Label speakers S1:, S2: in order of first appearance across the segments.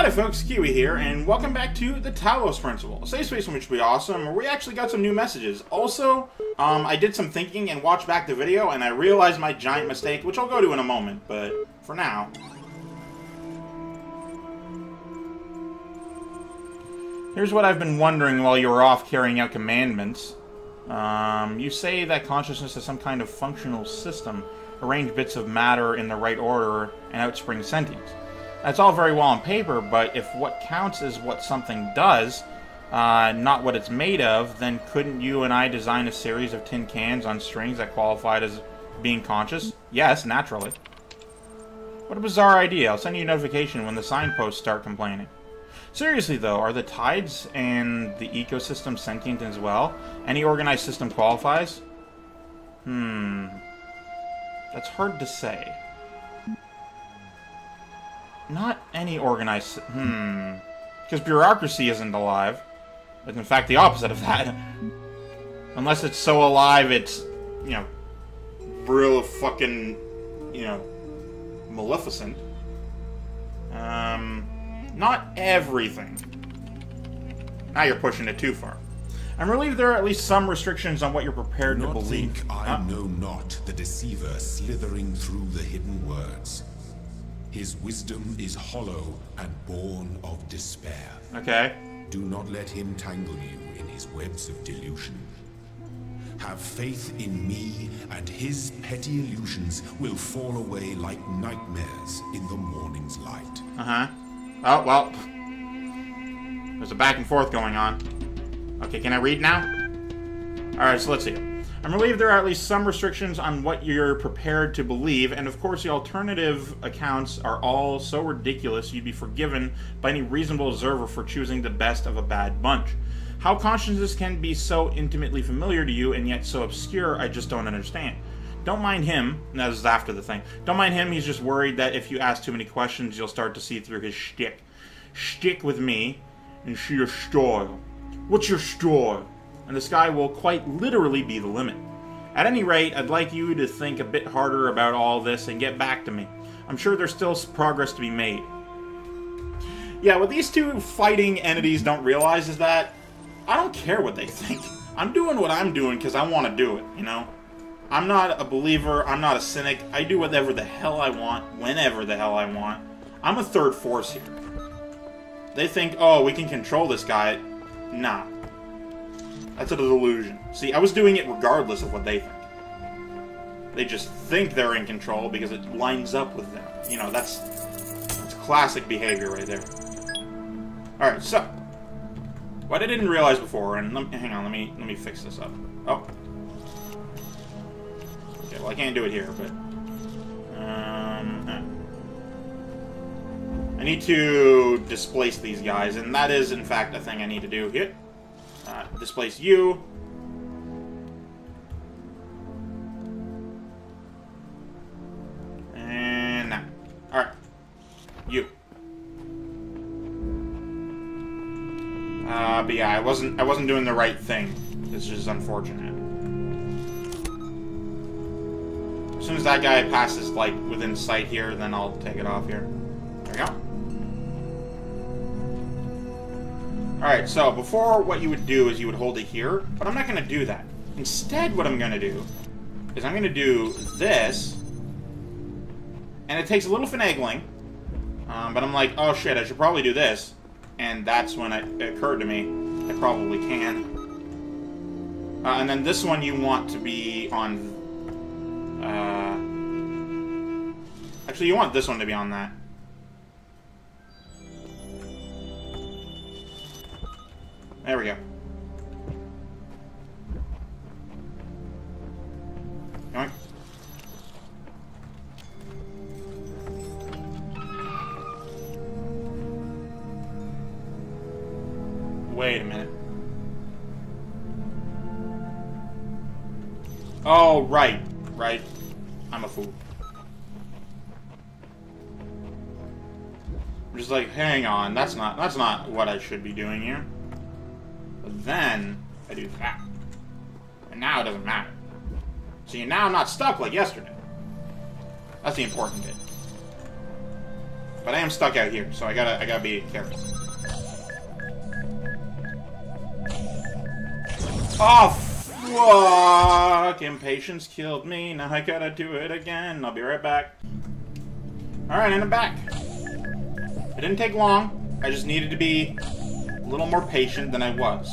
S1: Howdy folks, Keywii here, and welcome back to the Talos Principle, a safe space in which we awesome, where we actually got some new messages. Also, um, I did some thinking and watched back the video, and I realized my giant mistake, which I'll go to in a moment, but for now... Here's what I've been wondering while you were off carrying out commandments. Um, you say that consciousness is some kind of functional system, arrange bits of matter in the right order, and outspring sentience. That's all very well on paper, but if what counts is what something does, uh, not what it's made of, then couldn't you and I design a series of tin cans on strings that qualified as being conscious? Yes, naturally. What a bizarre idea. I'll send you a notification when the signposts start complaining. Seriously, though, are the tides and the ecosystem sentient as well? Any organized system qualifies? Hmm. That's hard to say. Not any organized... Hmm. Because bureaucracy isn't alive. But in fact, the opposite of that. Unless it's so alive it's, you know, real fucking, you know, maleficent. Um, not everything. Now you're pushing it too far. I'm relieved there are at least some restrictions on what you're prepared
S2: not
S1: to believe.
S2: think I
S1: Huh?
S2: know not the deceiver slithering through the hidden words. His wisdom is hollow and born of despair.
S1: Okay.
S2: Do not let him tangle you in his webs of delusion. Have faith in me, and his petty illusions will fall away like nightmares in the morning's light.
S1: Uh-huh. Oh, well. There's a back and forth going on. Okay, can I read now? Alright, so let's see. I'm relieved there are at least some restrictions on what you're prepared to believe, and of course the alternative accounts are all so ridiculous you'd be forgiven by any reasonable observer for choosing the best of a bad bunch. How consciousness can be so intimately familiar to you and yet so obscure, I just don't understand. Don't mind him. That is after the thing. Don't mind him. He's just worried that if you ask too many questions, you'll start to see through his shtick. Shtick with me and see your style. What's your style? And the sky will quite literally be the limit. At any rate, I'd like you to think a bit harder about all this and get back to me. I'm sure there's still progress to be made. Yeah, what these two fighting entities don't realize is that I don't care what they think. I'm doing what I'm doing because I want to do it, you know? I'm not a believer, I'm not a cynic. I do whatever the hell I want, whenever the hell I want. I'm a third force here. They think, oh, we can control this guy. Nah. That's a delusion. See, I was doing it regardless of what they think. They just think they're in control because it lines up with them. You know, that's, that's classic behavior right there. Alright, so. What I didn't realize before, and let me, hang on, let me let me fix this up. Oh. Okay, well I can't do it here, but um. I need to displace these guys, and that is in fact a thing I need to do here. Uh, displace you. And now. Alright. You. Uh, but yeah, I wasn't I wasn't doing the right thing. This is unfortunate. As soon as that guy passes like within sight here, then I'll take it off here. Alright, so before what you would do is you would hold it here, but I'm not gonna do that. Instead what I'm gonna do is I'm gonna do this and it takes a little finagling. Um, but I'm like, oh shit, I should probably do this. And that's when it, it occurred to me, I probably can. Uh, and then this one you want to be on... Uh, actually, you want this one to be on that. There we go. Yoink. Wait a minute. Oh, right. Right. I'm a fool. I'm just like, hang on, that's not that's not what I should be doing here. Then I do that. And now it doesn't matter. See, now I'm not stuck like yesterday. That's the important bit. But I am stuck out here, so I gotta I gotta be careful. Oh fuck! Impatience killed me. Now I gotta do it again. I'll be right back. Alright, and I'm back. It didn't take long. I just needed to be a little more patient than I was.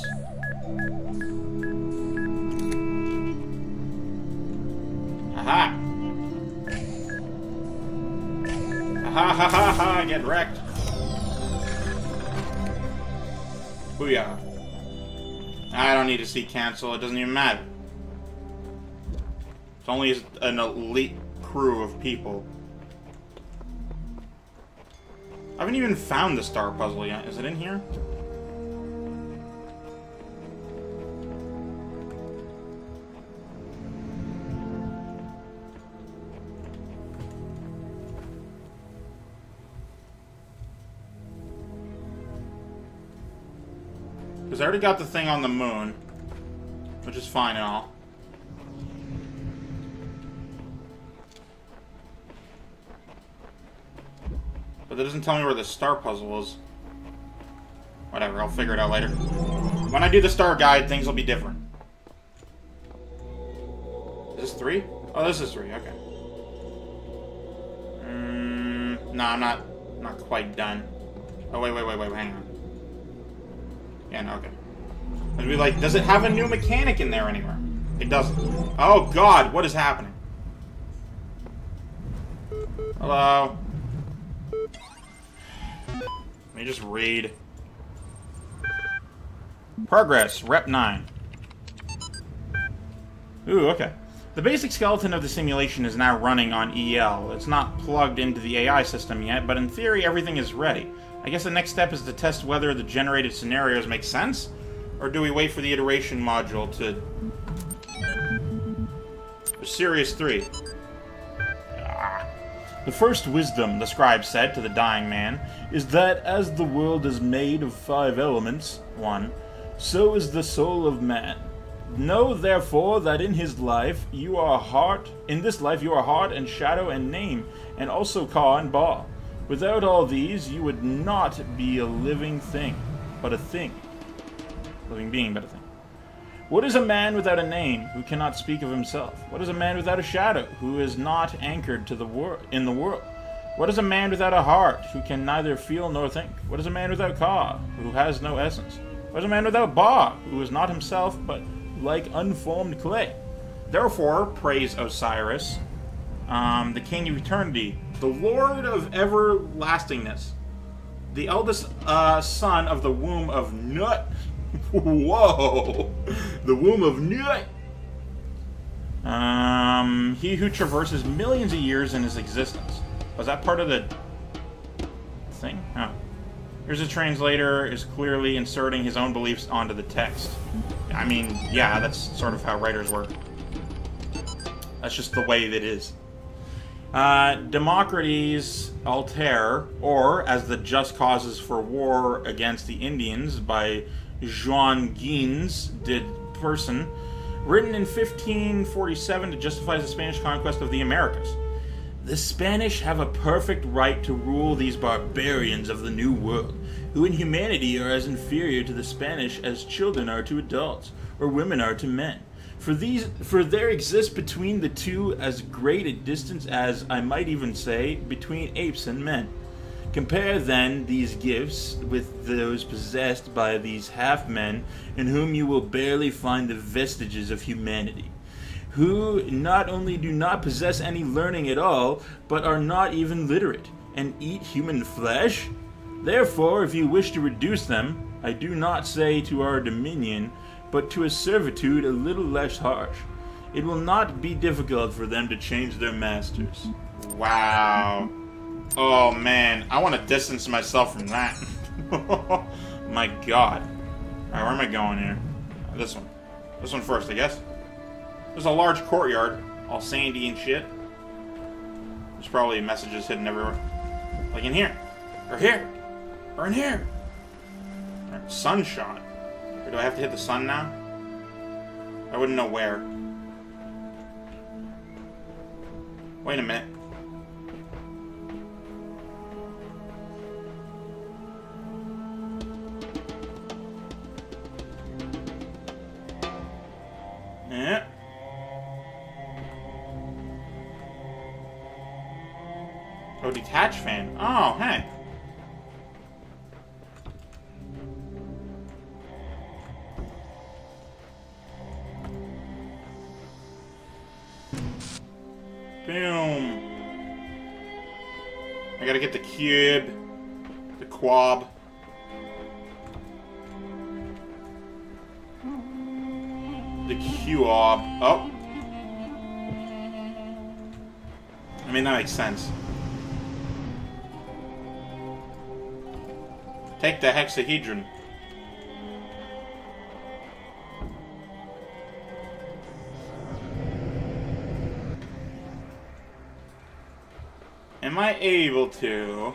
S1: Aha! Ha ha ha ha! Get wrecked! Booyah. I don't need to see cancel, it doesn't even matter. It's only an elite crew of people. I haven't even found the star puzzle yet. Is it in here? Because I already got the thing on the moon. Which is fine and all. But that doesn't tell me where the star puzzle is. Whatever, I'll figure it out later. When I do the star guide, things will be different. Is this three? Oh, this is three, okay. Mm, no, I'm not, not quite done. Oh, wait, wait, wait, wait, hang on. Yeah, no, okay. I'd be like, does it have a new mechanic in there anywhere? It doesn't. Oh, God, what is happening? Hello? Let me just read. Progress, Rep 9. Ooh, okay. The basic skeleton of the simulation is now running on EL. It's not plugged into the AI system yet, but in theory everything is ready. I guess the next step is to test whether the generated scenarios make sense, or do we wait for the iteration module to... Sirius 3. Ah. The first wisdom, the scribe said to the dying man, is that as the world is made of five elements, one, so is the soul of man. Know therefore that in his life you are heart, in this life you are heart and shadow and name, and also ka and ba. Without all these, you would not be a living thing, but a thing. Living being, but a thing. What is a man without a name, who cannot speak of himself? What is a man without a shadow, who is not anchored to the wor in the world? What is a man without a heart, who can neither feel nor think? What is a man without ka, who has no essence? What is a man without ba, who is not himself, but like unformed clay? Therefore, praise Osiris, um, the king of eternity, the lord of everlastingness, the eldest uh, son of the womb of Nut. Whoa! The womb of Nut. Um, he who traverses millions of years in his existence. Was that part of the thing? Oh. Here's a translator is clearly inserting his own beliefs onto the text. I mean, yeah, that's sort of how writers work. That's just the way it is. Uh, Democritus Alter, or as the Just Causes for War Against the Indians by Jean Guines de Person, written in 1547 to justify the Spanish conquest of the Americas. The Spanish have a perfect right to rule these barbarians of the New World, who in humanity are as inferior to the Spanish as children are to adults, or women are to men. For these, for there exists between the two as great a distance as I might even say between apes and men. Compare then these gifts with those possessed by these half men, in whom you will barely find the vestiges of humanity, who not only do not possess any learning at all, but are not even literate, and eat human flesh. Therefore, if you wish to reduce them, I do not say to our dominion, but to a servitude a little less harsh. It will not be difficult for them to change their masters. Wow. Oh man, I want to distance myself from that. My god. Alright, where am I going here? This one. This one first, I guess. There's a large courtyard, all sandy and shit. There's probably messages hidden everywhere. Like in here. Or here. Or in here. Right, sunshot. Or do I have to hit the sun now? I wouldn't know where. Wait a minute. Yeah. Oh, detach fan. Oh, hey. Gotta get the cube, the quab. The QOB. Oh. I mean, that makes sense. Take the hexahedron. I able to...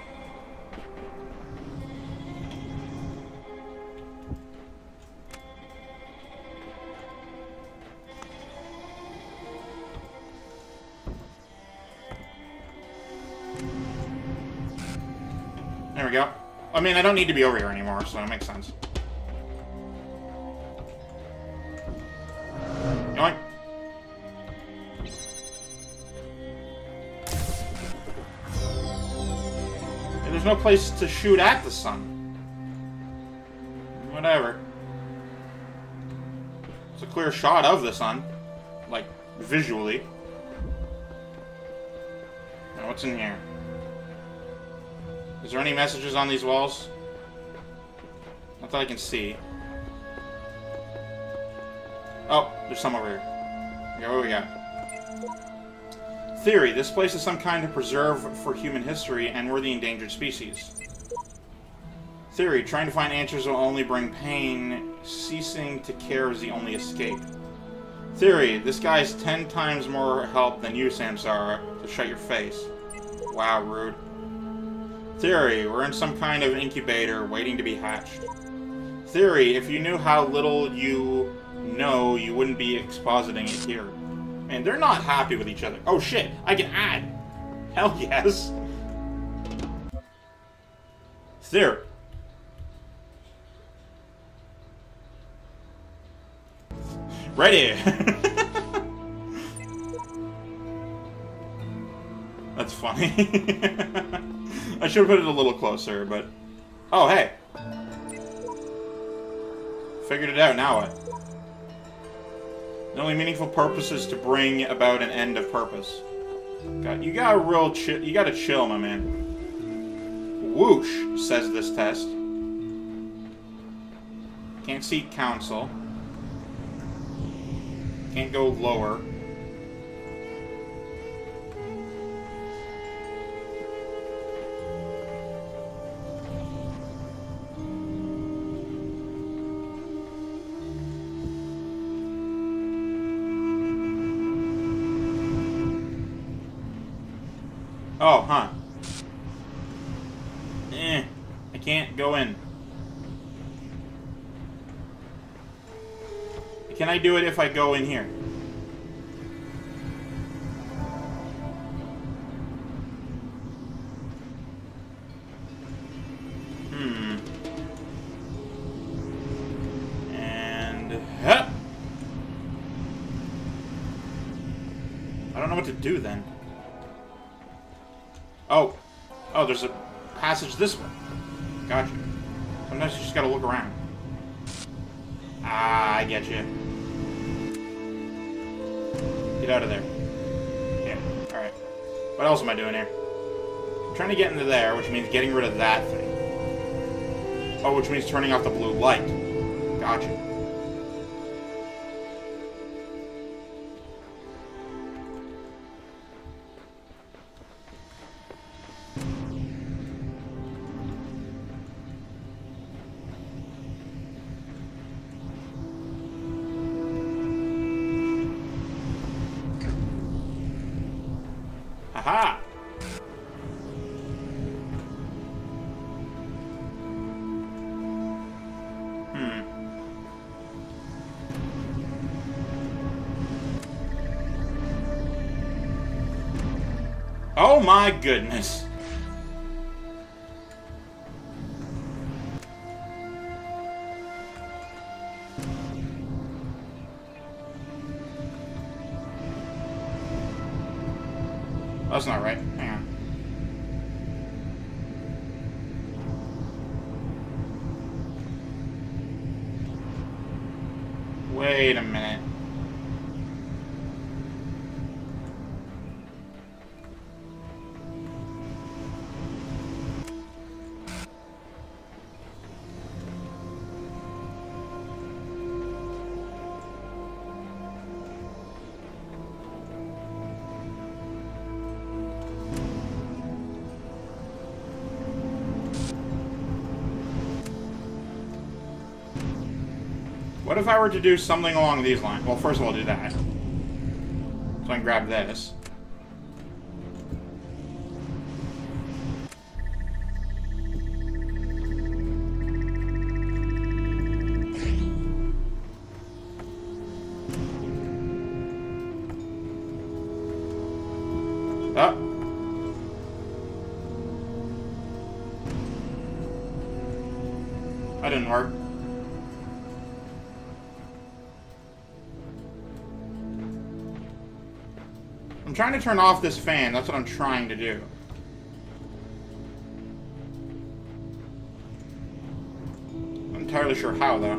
S1: There we go. I mean, I don't need to be over here anymore, so it makes sense. There's no place to shoot at the sun. Whatever. It's a clear shot of the sun. Like, visually. Now, what's in here? Is there any messages on these walls? Not that I can see. Oh, there's some over here. Okay, what we got? Theory. This place is some kind of preserve for human history, and we're the endangered species. Theory. Trying to find answers will only bring pain. Ceasing to care is the only escape. Theory. This guy's ten times more help than you, Samsara. So shut your face. Wow, rude. Theory, we're in some kind of incubator waiting to be hatched. Theory, if you knew how little you know, you wouldn't be expositing it here. And they're not happy with each other. Oh shit, I can add! Hell yes! Theory. Ready! That's funny. I should have put it a little closer, but... Oh, hey! Figured it out, now what? The only meaningful purpose is to bring about an end of purpose. God, you got a real chill. You gotta chill, my man. Whoosh, says this test. Can't seek counsel. Can't go lower. Oh, huh. Eh, I can't go in. Can I do it if I go in here? Hmm. And... Huh. I don't know what to do then. Oh, there's a passage this way. Gotcha. Sometimes you just gotta look around. Ah, I get you. Get out of there. Yeah, alright. What else am I doing here? I'm trying to get into there, which means getting rid of that thing. Oh, which means turning off the blue light. Gotcha. Oh my goodness. What if I were to do something along these lines? Well, first of all, I'll do that. So I can grab this. Didn't work. I'm trying to turn off this fan. That's what I'm trying to do. I'm entirely sure how, though.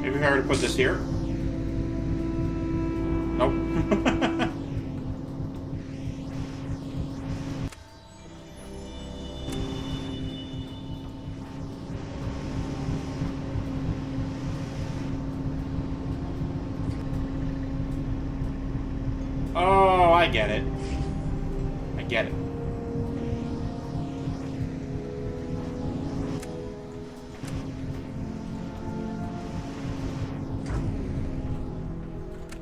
S1: Maybe if I were to put this here? I get it. I get it.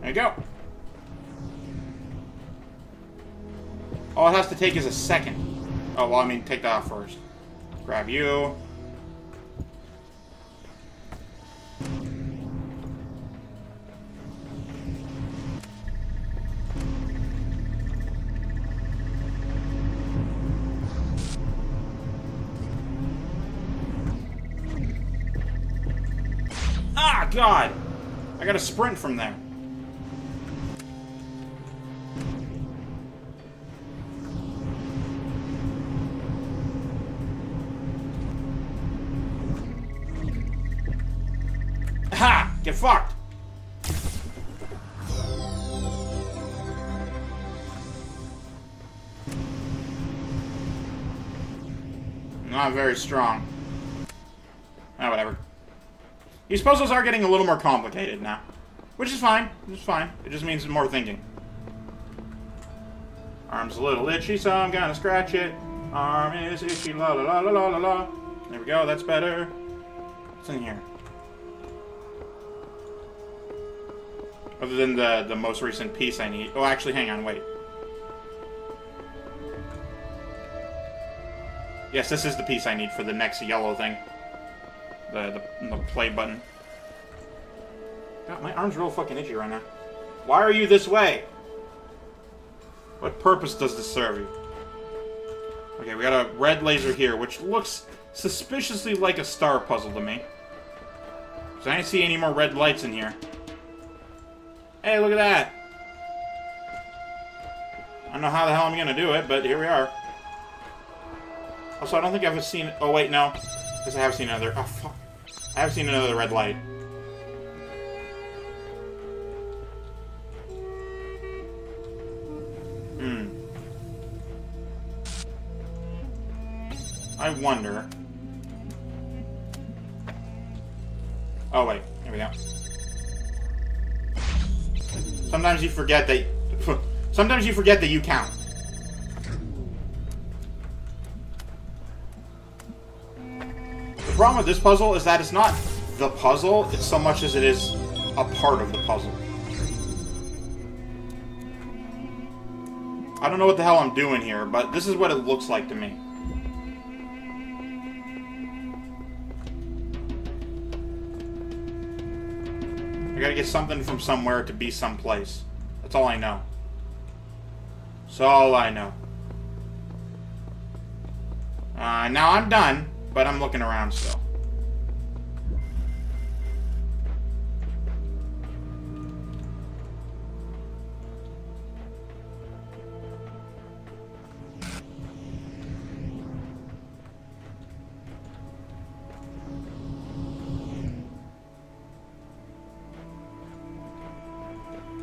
S1: There you go. All it has to take is a second. Oh, well, I mean, take that off first. Grab you. God! I got to sprint from there. Ha! Get fucked! Not very strong. Ah, whatever. These puzzles are getting a little more complicated now. Which is fine. It's fine. It just means more thinking. Arm's a little itchy, so I'm gonna scratch it. Arm is itchy, la la la la la la la. There we go, that's better. What's in here? Other than the, the most recent piece I need. Oh, actually, hang on, wait. Yes, this is the piece I need for the next yellow thing. The, the, the play button. God, my arm's real fucking itchy right now. Why are you this way? What purpose does this serve you? Okay, we got a red laser here, which looks suspiciously like a star puzzle to me. Because I didn't see any more red lights in here. Hey, look at that! I don't know how the hell I'm gonna do it, but here we are. Also, I don't think I've seen... Oh, wait, no. Because I have seen another... Oh, fuck. I have seen another red light. Hmm. I wonder... Oh, wait. Here we go. Sometimes you forget that... Sometimes you forget that you count. Problem with this puzzle is that it's not the puzzle, it's so much as it is a part of the puzzle. I don't know what the hell I'm doing here, but this is what it looks like to me. I gotta get something from somewhere to be someplace. That's all I know. That's all I know. Uh, now I'm done, but I'm looking around still.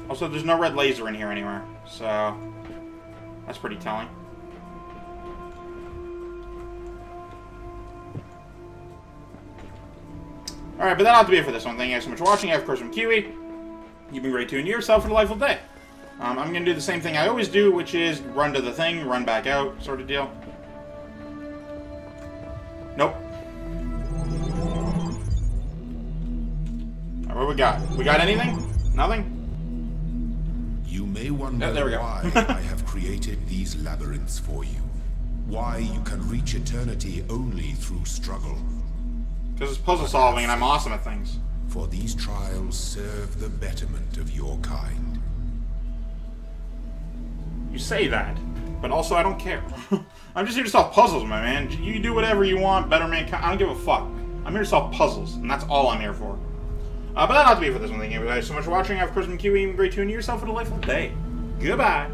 S1: Also, there's no red laser in here anywhere, so that's pretty telling. Alright, but that ought to be it for this one. Thank you guys so much for watching. I, have, of course, am Keywii. You've been great tuning yourself for a delightful day. Um, I'm going to do the same thing I always do, which is run to the thing, run back out, sort of deal. Nope. Alright, what we got? We got anything? Nothing?
S2: You may wonder
S1: Oh, there we go.
S2: why I have created these labyrinths for you. Why you can reach eternity only through struggle.
S1: Because it's puzzle solving and I'm awesome at things.
S2: For these trials serve the betterment of your kind.
S1: You say that, but also I don't care. I'm just here to solve puzzles, my man. You do whatever you want, better mankind. I don't give a fuck. I'm here to solve puzzles, and that's all I'm here for. Uh, but that ought to be it for this one. Thank you guys so much for watching. I've, been Keywii, and great tuning yourself for a delightful day. Goodbye.